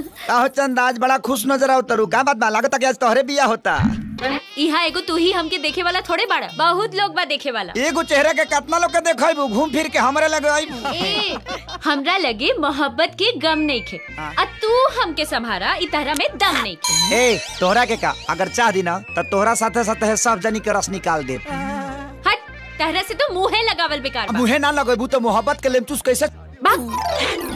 का हो चंदा आज बड़ा खुश नज़र आओ तरू। का बात बा? लागत कि आज तोहरे बिया होता। यहाँ एगो तू ही हमके देखे वाला थोड़े बड़ा। बहुत लोग बा देखे वाला। एगो चेहरा के कितना लोग के देखबू? घूम फिर के हमरे लगे आइबू हमरा लगे मोहब्बत के गम नहीं खे। हाँ। आ तू हमके संभारा इतहरा में दम नहीं खे। ए तोहरा के का? अगर चाह दी ना तो तोहरा साथे साथे सब जनी के रस निकाल दे। हट तहरा से तो मुंहे लगावल बेकार बा। ना लगेबू तो मोहब्बत के लेमचूस कैसे भाग